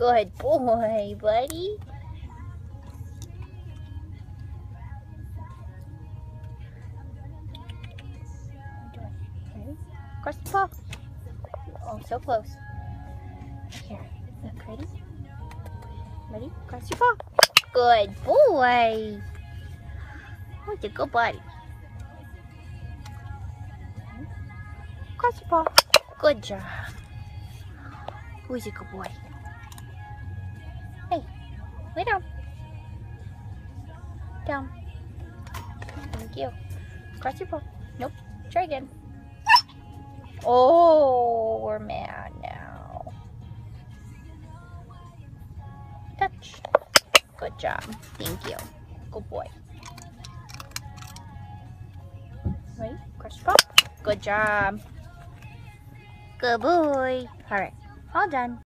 Good boy, buddy. Cross the paw. Oh, so close. Here, look, ready? Ready? Cross your paw. Good boy. Oh, a good buddy. Cross your paw. Good job. Who's a good boy? Lay down. Down. Thank you. Cross your paw. Nope. Try again. Oh, we're mad now. Touch. Good job. Thank you. Good boy. Ready? Cross your paw. Good job. Good boy. All right. All done.